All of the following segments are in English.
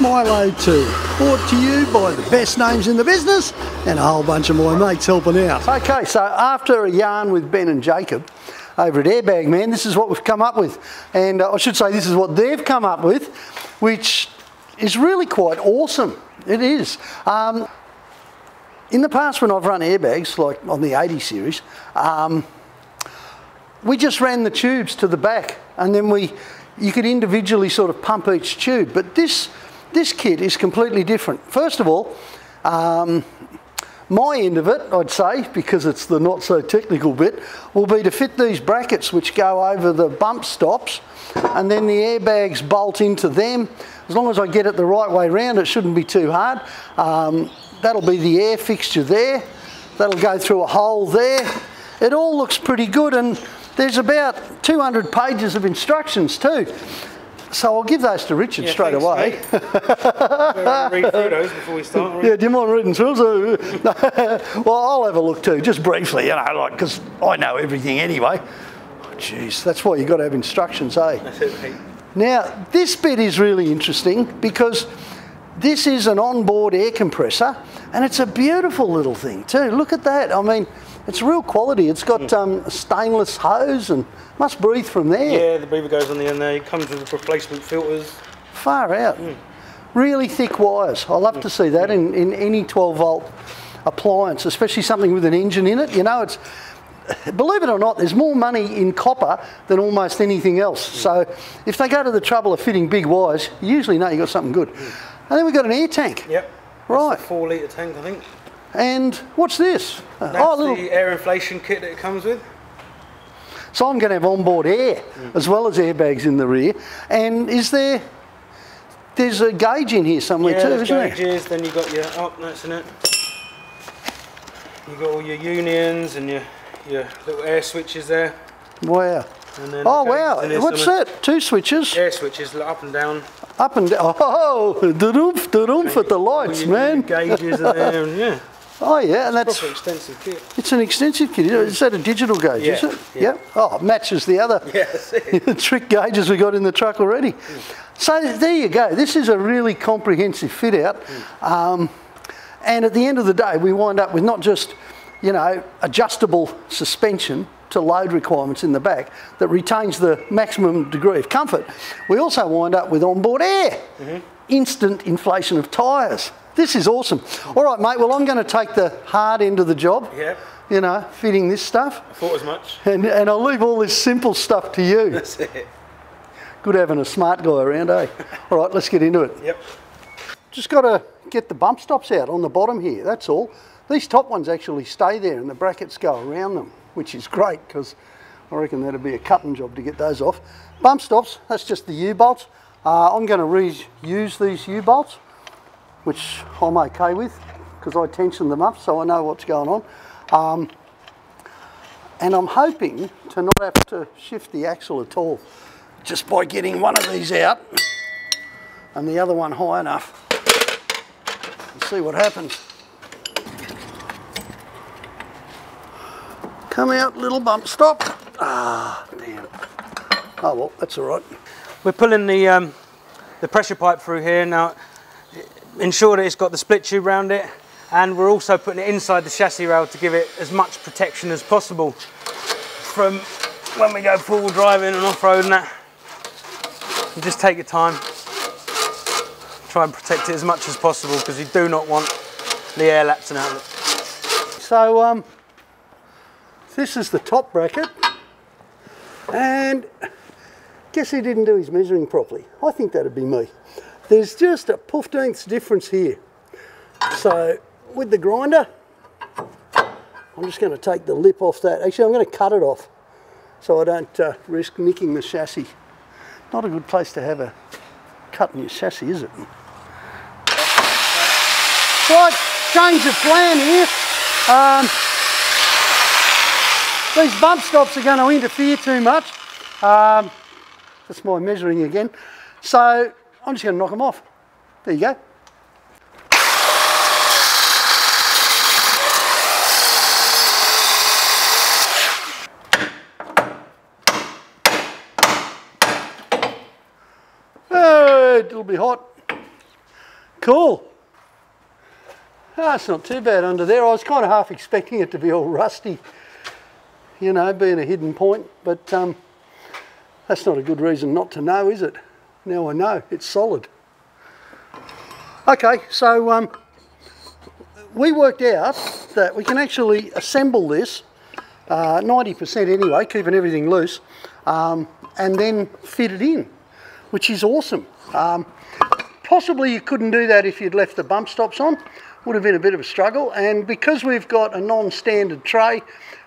Milo 2, brought to you by the best names in the business and a whole bunch of my mates helping out. Okay, so after a yarn with Ben and Jacob over at Airbag Man, this is what we've come up with. And uh, I should say this is what they've come up with, which is really quite awesome. It is. Um, in the past when I've run airbags, like on the 80 series, um, we just ran the tubes to the back and then we you could individually sort of pump each tube. But this this kit is completely different. First of all, um, my end of it, I'd say, because it's the not so technical bit, will be to fit these brackets which go over the bump stops and then the airbags bolt into them. As long as I get it the right way round, it shouldn't be too hard. Um, that'll be the air fixture there. That'll go through a hole there. It all looks pretty good and there's about 200 pages of instructions too. So I'll give those to Richard Yeah, straight away. read those before we start. Yeah, do you mind reading through? Well, I'll have a look too, just briefly, you know, like because I know everything anyway. Oh, Jeez, that's why you've got to have instructions, eh? That's. Now, this bit is really interesting because this is an onboard air compressor and it's a beautiful little thing too. Look at that. I mean, it's real quality. It's got hmm. um, stainless hose and must breathe from there. Yeah, the beaver goes on the end there. It comes with replacement filters. Far out. Hmm. Really thick wires. I love to see that hmm. in, in any 12 volt appliance, especially something with an engine in it. You know, it's believe it or not, there's more money in copper than almost anything else. So if they go to the trouble of fitting big wires, you usually know you've got something good. And then we've got an air tank. Yep. Right. Four litre tank, I think. And what's this? Uh, That's oh, a little, the air inflation kit that it comes with. so I'm going to have onboard air as well as airbags in the rear. And is there? There's a gauge in here somewhere yeah, too, isn't there? gauges, then you've got your, oh, that's in it. You've got all your unions and your, your little air switches there. Wow. Oh wow! gauges in this What's that? Two switches, Air switches up and down. up and down. Oh, the roof, the roof at the lights, man. Gauges there, and yeah. Oh yeah, and that's extensive kit. it's an extensive kit. Is that a digital gauge? Is it? yeah. Oh, it matches the other Yeah, trick gauges we got in the truck already. So there you go. This is a really comprehensive fit out. Um, and at the end of the day, we wind up with not just, you know, adjustable suspension to load requirements in the back that retains the maximum degree of comfort. We also wind up with onboard air, instant inflation of tyres. This is awesome. All right, mate. Well, I'm going to take the hard end of the job. Yep. You know, fitting this stuff, I thought as much. and, and I'll leave all this simple stuff to you. That's it. Good having a smart guy around, eh? All right, let's get into it. Yep. Just got to get the bump stops out on the bottom here, that's all. These top ones actually stay there and the brackets go around them, which is great because I reckon that'd be a cutting job to get those off. Bump stops, that's just the U-bolts. Uh, I'm going to reuse these U-bolts, which I'm okay with because I tension them up so I know what's going on. Um, and I'm hoping to not have to shift the axle at all just by getting one of these out and the other one high enough and see what happens. Come out, little bump stop. Ah, damn. Oh well, that's all right. We're pulling the um, the pressure pipe through here now. Ensure that it's got the split tube around it, and we're also putting it inside the chassis rail to give it as much protection as possible from when we go full driving and off road and that. You just take your time. Try and protect it as much as possible because you do not want the air lapsing out of it. So um, this is the top bracket, and guess who didn't do his measuring properly? I think that'd be me. There's just a fifteenths difference here. So with the grinder, I'm just going to take the lip off that. Actually, I'm going to cut it off so I don't uh, risk nicking the chassis. Not a good place to have a cut in your chassis, is it? Right, change of plan here. Um, these bump stops are going to interfere too much. Um, that's my measuring again. So I'm just going to knock them off. There you go. It'll be hot. Cool. That's not too bad under there. I was kind of half expecting it to be all rusty, you know, being a hidden point, but um, that's not a good reason not to know, is it? Now I know, it's solid. Okay, so um, we worked out that we can actually assemble this, 90% uh, anyway, keeping everything loose, um, and then fit it in, which is awesome. Um, possibly you couldn't do that if you'd left the bump stops on, would have been a bit of a struggle. And because we've got a non-standard tray,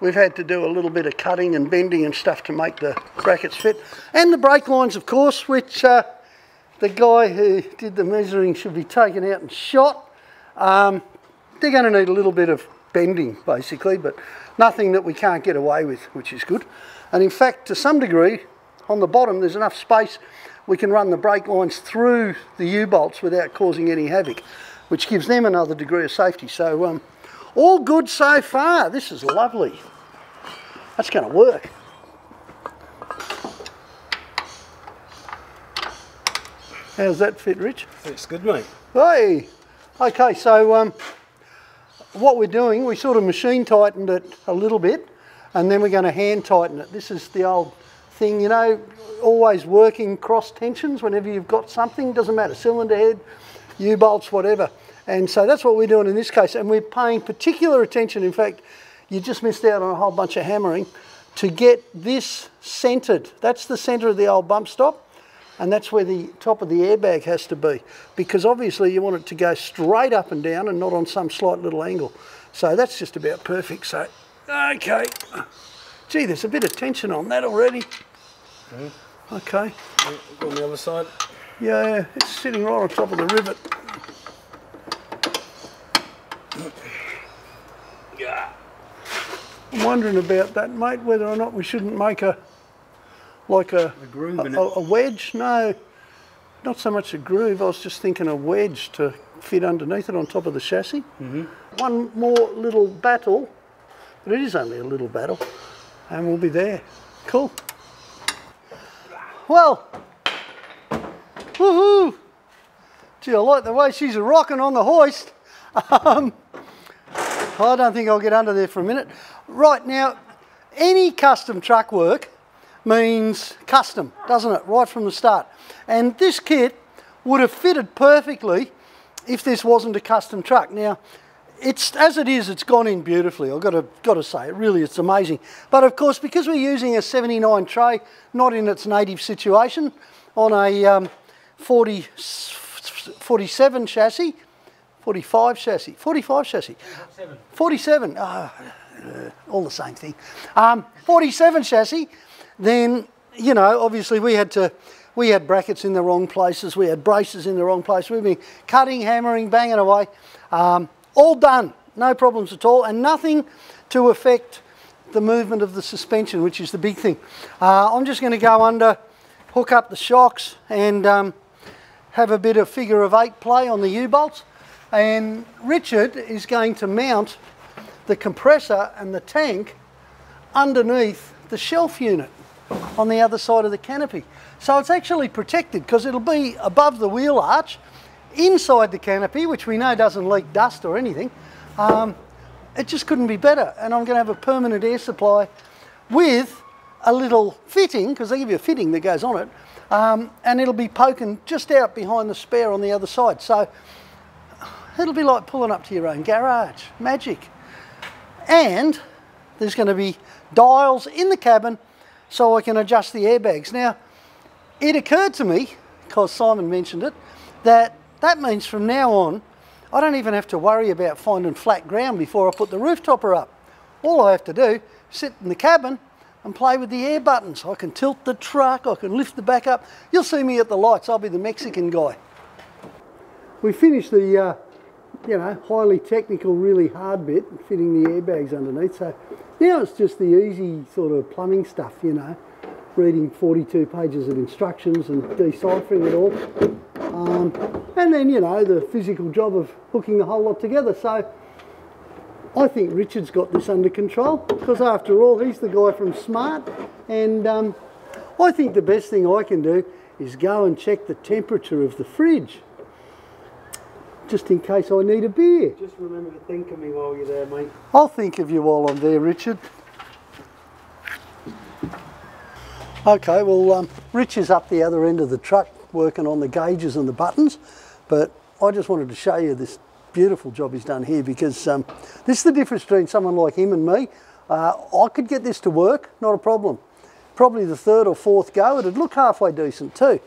we've had to do a little bit of cutting and bending and stuff to make the brackets fit. And the brake lines, of course, which uh, the guy who did the measuring should be taken out and shot. Um, they're going to need a little bit of bending, basically, but nothing that we can't get away with, which is good. And in fact, to some degree, on the bottom, there's enough space we can run the brake lines through the U-bolts without causing any havoc which gives them another degree of safety. So um, all good so far. This is lovely. That's going to work. How's that fit, Rich? Fits good, mate. Hey! Okay, so um, what we're doing, we sort of machine tightened it a little bit and then we're going to hand tighten it. This is the old thing, you know, always working cross tensions whenever you've got something, doesn't matter, cylinder head, U-bolts, whatever. And so that's what we're doing in this case. And we're paying particular attention. In fact, you just missed out on a whole bunch of hammering to get this centered. That's the center of the old bump stop. And that's where the top of the airbag has to be. Because obviously you want it to go straight up and down and not on some slight little angle. So that's just about perfect. So, okay. Gee, there's a bit of tension on that already. Mm. Okay. On the other side. Yeah, it's sitting right on top of the rivet. I'm wondering about that, mate, whether or not we shouldn't make a, like a, a, groove a, a wedge. No, not so much a groove. I was just thinking a wedge to fit underneath it on top of the chassis. Mm -hmm. One more little battle, but it is only a little battle, and we'll be there. Cool. Well, woohoo! Gee, I like the way she's rocking on the hoist. Um, I don't think I'll get under there for a minute. Right now, any custom truck work means custom, doesn't it? Right from the start. And this kit would have fitted perfectly if this wasn't a custom truck. Now, it's as it is, it's gone in beautifully. I've got to, got to say, it really, it's amazing. But of course, because we're using a 79 tray, not in its native situation, on a um, 40, 47 chassis, 45 chassis, 45 chassis, 47, 47 oh, all the same thing. Um, 47 chassis, then, you know, obviously we had to, we had brackets in the wrong places, we had braces in the wrong place, we've been cutting, hammering, banging away, um, all done, no problems at all, and nothing to affect the movement of the suspension, which is the big thing. Uh, I'm just going to go under, hook up the shocks, and um, have a bit of figure of eight play on the U-bolts. And Richard is going to mount the compressor and the tank underneath the shelf unit on the other side of the canopy. So it's actually protected because it'll be above the wheel arch, inside the canopy, which we know doesn't leak dust or anything. Um, it just couldn't be better. And I'm going to have a permanent air supply with a little fitting, because they give you a fitting that goes on it, um, and it'll be poking just out behind the spare on the other side. So It'll be like pulling up to your own garage. Magic. And there's going to be dials in the cabin so I can adjust the airbags. Now, it occurred to me, because Simon mentioned it, that that means from now on, I don't even have to worry about finding flat ground before I put the roof topper up. All I have to do, sit in the cabin and play with the air buttons. I can tilt the truck, I can lift the back up. You'll see me at the lights, I'll be the Mexican guy. We finished the uh, you know, highly technical, really hard bit, fitting the airbags underneath. So now it's just the easy sort of plumbing stuff, you know, reading 42 pages of instructions and deciphering it all. Um, and then, you know, the physical job of hooking the whole lot together. So I think Richard's got this under control because after all, he's the guy from Smart. And um, I think the best thing I can do is go and check the temperature of the fridge just in case I need a beer. Just remember to think of me while you're there, mate. I'll think of you while I'm there, Richard. Okay, well, um, Rich is up the other end of the truck working on the gauges and the buttons, but I just wanted to show you this beautiful job he's done here because um, this is the difference between someone like him and me. Uh, I could get this to work, not a problem. Probably the third or fourth go, it'd look halfway decent too.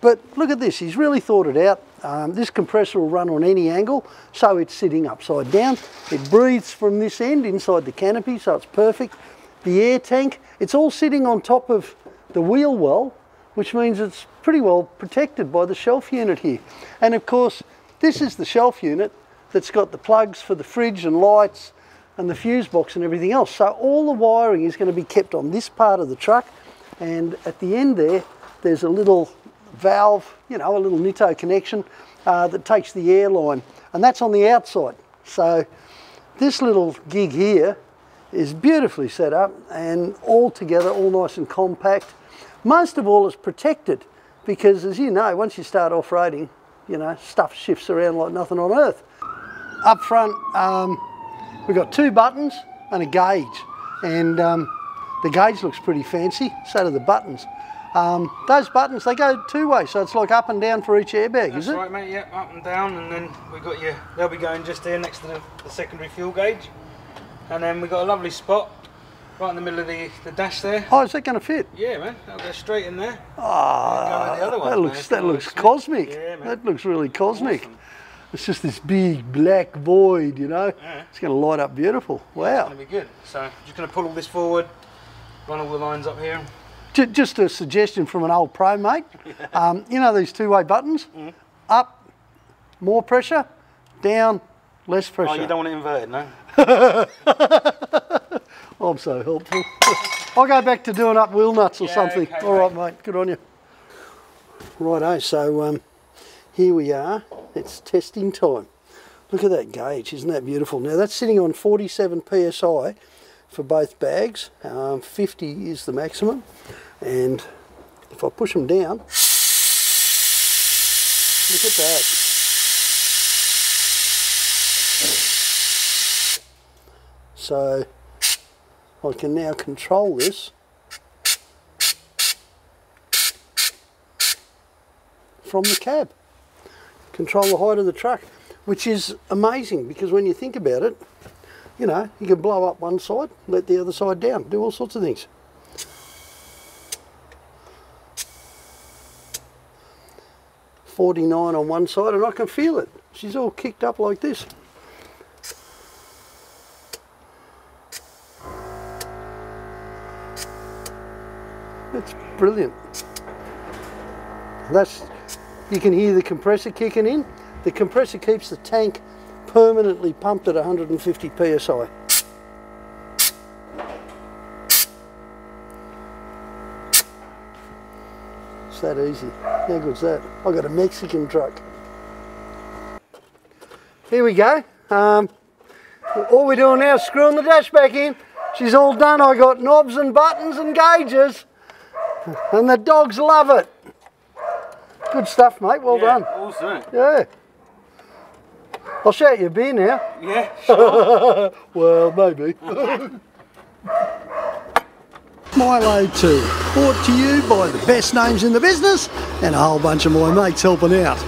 But look at this, he's really thought it out. Um, this compressor will run on any angle, so it's sitting upside down. It breathes from this end inside the canopy, so it's perfect. The air tank, it's all sitting on top of the wheel well, which means it's pretty well protected by the shelf unit here. And of course, this is the shelf unit that's got the plugs for the fridge and lights and the fuse box and everything else. So all the wiring is going to be kept on this part of the truck. And at the end there, there's a little valve, you know, a little Nitto connection uh, that takes the air line. And that's on the outside. So this little gig here is beautifully set up and all together, all nice and compact. Most of all, it's protected because as you know, once you start off-roading, you know, stuff shifts around like nothing on earth. Up front, um, we've got two buttons and a gauge. And um, the gauge looks pretty fancy, so do the buttons. Um, those buttons, they go two ways, so it's like up and down for each airbag, That's is it? right, mate. Yep, up and down, and then we've got your. They'll be going just here next to the, the secondary fuel gauge, and then we've got a lovely spot right in the middle of the, the dash there. Oh, is that going to fit? Yeah, man. That'll go straight in there. Ah, Go the that looks if that you looks to cosmic. Yeah, man. that looks really cosmic. Awesome. It's just this big black void, you know. Yeah. It's going to light up beautiful. Wow. It's gonna be good. So just gonna pull all this forward, run all the lines up here. Ju- Just a suggestion from an old pro mate. Um, you know these two-way buttons? Mm-hmm. Up, more pressure. Down, less pressure. Oh, you don't want it inverted, no? I'm so helpful. I'll go back to doing up wheel nuts or Yeah, something. okay, All right, mate. Good on you. Righto. So um, here we are. It's testing time. Look at that gauge. Isn't that beautiful? Now that's sitting on 47 psi for both bags. Um, 50 is the maximum. And if I push them down, look at that. So I can now control this from the cab. Control the height of the truck, which is amazing because when you think about it, you know, you can blow up one side, let the other side down, do all sorts of things. Forty-nine on one side, and I can feel it. She's all kicked up like this. It's brilliant. That's you can hear the compressor kicking in. The compressor keeps the tank permanently pumped at 150 psi. It's that easy. How good's that? I got a Mexican truck. Here we go. Um, all we're doing now is screwing the dash back in. She's all done. I got knobs and buttons and gauges. And the dogs love it. Good stuff, mate. Well done. Awesome. Yeah. I'll shout you a beer now. Yeah, sure. Well, maybe. Milo 2, brought to you by the best names in the business and a whole bunch of my mates helping out.